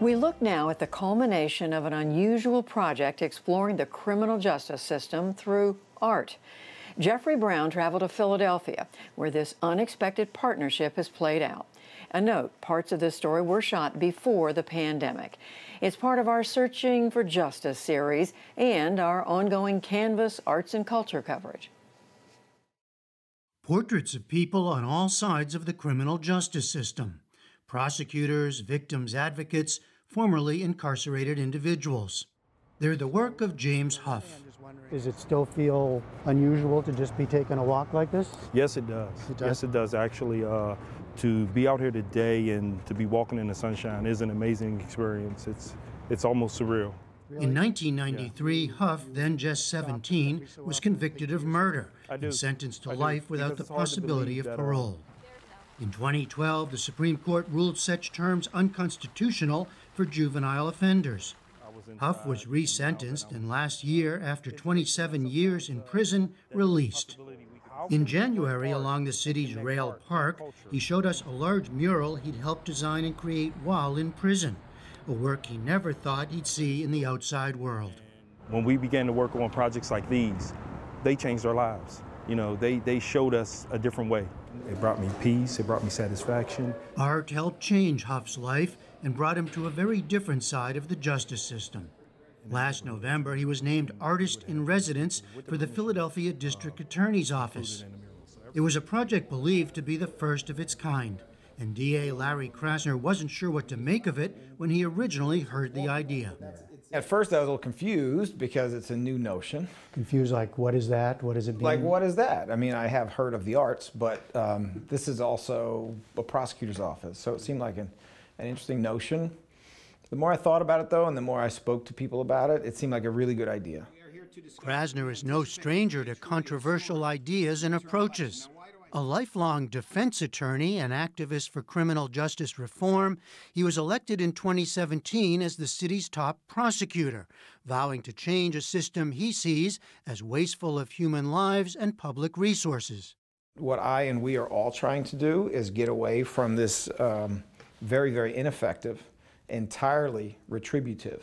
We look now at the culmination of an unusual project exploring the criminal justice system through art. Jeffrey Brown traveled to Philadelphia, where this unexpected partnership has played out. A note parts of this story were shot before the pandemic. It's part of our Searching for Justice series and our ongoing Canvas arts and culture coverage. Portraits of people on all sides of the criminal justice system prosecutors, victims, advocates, formerly incarcerated individuals. They're the work of James Huff. Does it still feel unusual to just be taking a walk like this? Yes, it does. It does? Yes, it does. Actually, uh, to be out here today and to be walking in the sunshine is an amazing experience. It's, it's almost surreal. In 1993, yeah. Huff, then just 17, was convicted of murder and sentenced to life without the possibility of uh, parole. In 2012, the Supreme Court ruled such terms unconstitutional for juvenile offenders. Huff was resentenced and last year, after 27 years in prison, released. In January, along the city's rail park, he showed us a large mural he'd helped design and create while in prison, a work he never thought he'd see in the outside world. When we began to work on projects like these, they changed our lives. You know, they, they showed us a different way. It brought me peace, it brought me satisfaction. Art helped change Huff's life and brought him to a very different side of the justice system. Last November, he was named Artist in Residence for the Philadelphia District Attorney's Office. It was a project believed to be the first of its kind, and DA Larry Krasner wasn't sure what to make of it when he originally heard the idea. At first, I was a little confused because it's a new notion. Confused, like, what is that? What does it mean? Like, what is that? I mean, I have heard of the arts, but um, this is also a prosecutor's office, so it seemed like an, an interesting notion. The more I thought about it, though, and the more I spoke to people about it, it seemed like a really good idea. Krasner is no stranger to controversial ideas and approaches. A lifelong defense attorney and activist for criminal justice reform, he was elected in 2017 as the city's top prosecutor, vowing to change a system he sees as wasteful of human lives and public resources. What I and we are all trying to do is get away from this um, very, very ineffective entirely retributive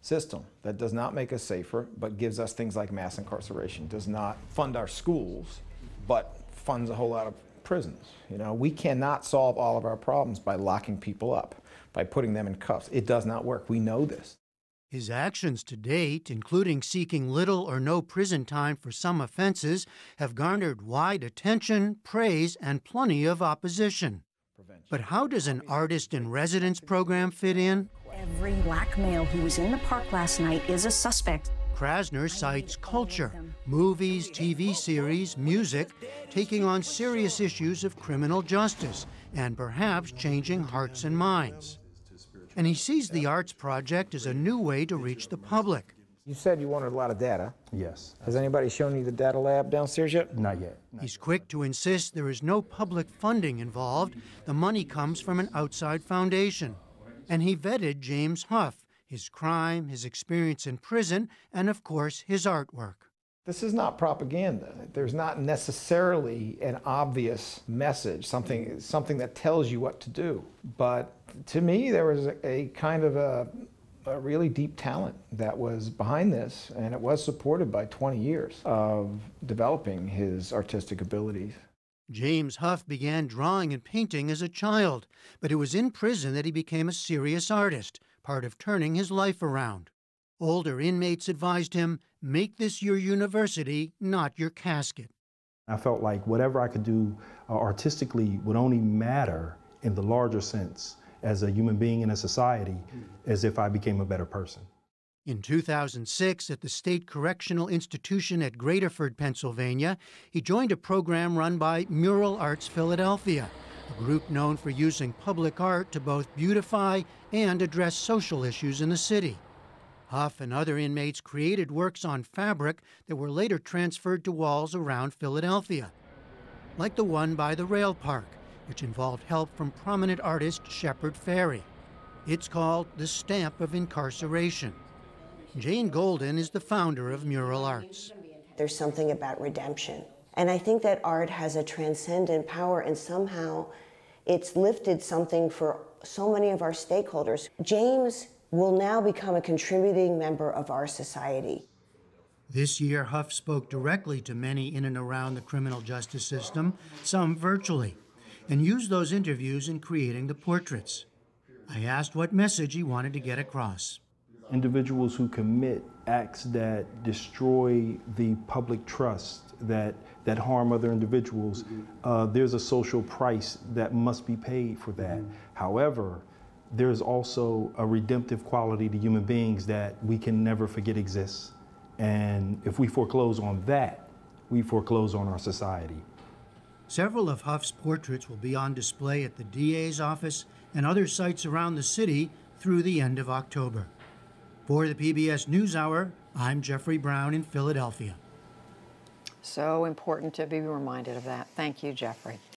system that does not make us safer, but gives us things like mass incarceration, does not fund our schools, but funds a whole lot of prisons. You know, we cannot solve all of our problems by locking people up, by putting them in cuffs. It does not work. We know this. His actions to date, including seeking little or no prison time for some offenses, have garnered wide attention, praise, and plenty of opposition. But how does an artist in residence program fit in? Every black male who was in the park last night is a suspect. Krasner cites culture, movies, TV series, music, taking on serious issues of criminal justice and perhaps changing hearts and minds. And he sees the Arts Project as a new way to reach the public. You said you wanted a lot of data. Yes. Has anybody shown you the data lab downstairs yet? Not yet. He's quick to insist there is no public funding involved. The money comes from an outside foundation. And he vetted James Huff, his crime, his experience in prison, and of course, his artwork. This is not propaganda. There's not necessarily an obvious message, something, something that tells you what to do. But to me, there was a, a kind of a a really deep talent that was behind this, and it was supported by 20 years of developing his artistic abilities. James Huff began drawing and painting as a child, but it was in prison that he became a serious artist, part of turning his life around. Older inmates advised him make this your university, not your casket. I felt like whatever I could do uh, artistically would only matter in the larger sense as a human being in a society as if I became a better person. In 2006, at the State Correctional Institution at Graterford, Pennsylvania, he joined a program run by Mural Arts Philadelphia, a group known for using public art to both beautify and address social issues in the city. Huff and other inmates created works on fabric that were later transferred to walls around Philadelphia, like the one by the rail park, which involved help from prominent artist Shepard Fairey. It's called The Stamp of Incarceration. Jane Golden is the founder of Mural Arts. There's something about redemption. And I think that art has a transcendent power, and somehow It's lifted something for so many of our stakeholders. James will now become a contributing member of our society. This year, Huff spoke directly to many in and around the criminal justice system, some virtually, and used those interviews in creating the portraits. I asked what message he wanted to get across. Individuals who commit acts that destroy the public trust, that, that harm other individuals, uh, there's a social price that must be paid for that. However, there's also a redemptive quality to human beings that we can never forget exists. And if we foreclose on that, we foreclose on our society. Several of Huff's portraits will be on display at the DA's office and other sites around the city through the end of October. For the PBS NewsHour, I'm Jeffrey Brown in Philadelphia. So important to be reminded of that. Thank you, Jeffrey.